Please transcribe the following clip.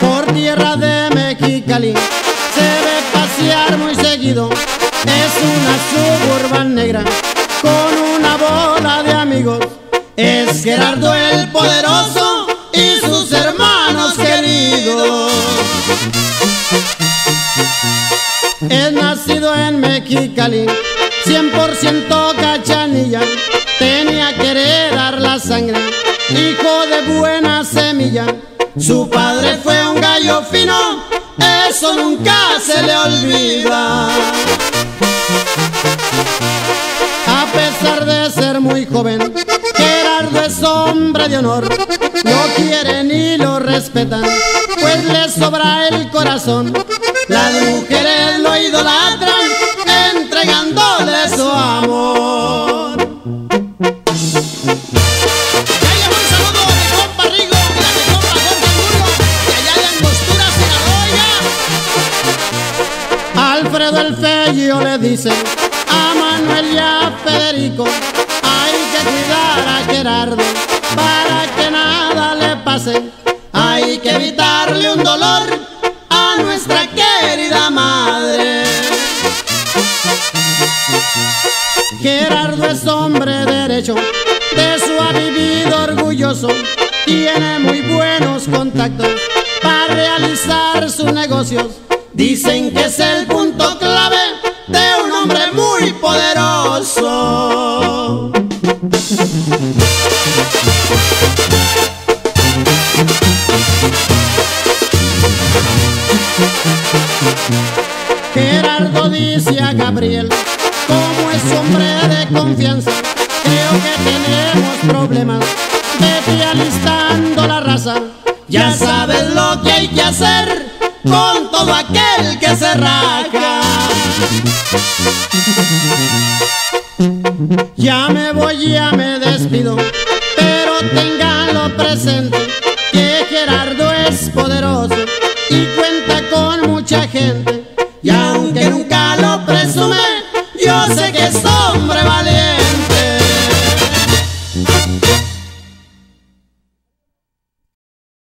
Por tierra de Mexicali se ve pasear muy seguido. Es una suburban negra con una bola de amigos. Es Gerardo el Poderoso y sus hermanos queridos. Es nacido en Mexicali 100% cachanilla, tenía que heredar la sangre, hijo de buena semilla. Su padre fue un gallo fino, eso nunca se le olvida. A pesar de ser muy joven, Gerardo es hombre de honor, no quiere ni lo respetan, pues le sobra el corazón. Las mujeres Alfredo el Fello le dice a Manuel y a Federico, hay que cuidar a Gerardo para que nada le pase, hay que evitarle un dolor a nuestra querida madre. Gerardo es hombre derecho, de su ha vivido orgulloso, tiene muy buenos contactos para realizar sus negocios. Dicen que es el punto clave de un hombre muy poderoso. Gerardo dice a Gabriel, como es hombre de confianza, creo que tenemos problemas. Vete alistando la raza, ya sabes lo que hay que hacer con todo aquel que se raja. Ya me voy, ya me despido, pero ténganlo presente que Gerardo es poderoso y cuenta con mucha gente